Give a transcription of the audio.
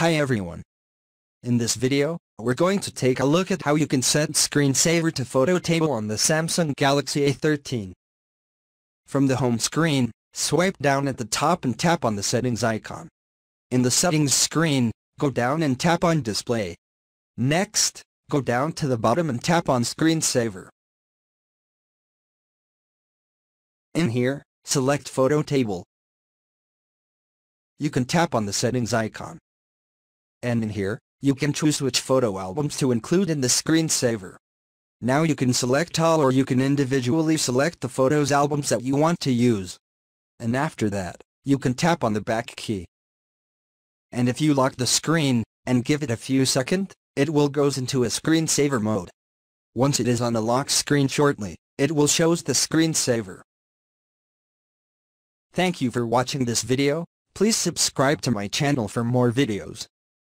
Hi everyone. In this video, we're going to take a look at how you can set screensaver to photo table on the Samsung Galaxy A13. From the home screen, swipe down at the top and tap on the settings icon. In the settings screen, go down and tap on display. Next, go down to the bottom and tap on screensaver. In here, select photo table. You can tap on the settings icon. And in here, you can choose which photo albums to include in the screensaver. Now you can select all or you can individually select the photos albums that you want to use. And after that, you can tap on the back key. And if you lock the screen, and give it a few seconds, it will goes into a screensaver mode. Once it is on the lock screen shortly, it will shows the screensaver. Thank you for watching this video, please subscribe to my channel for more videos.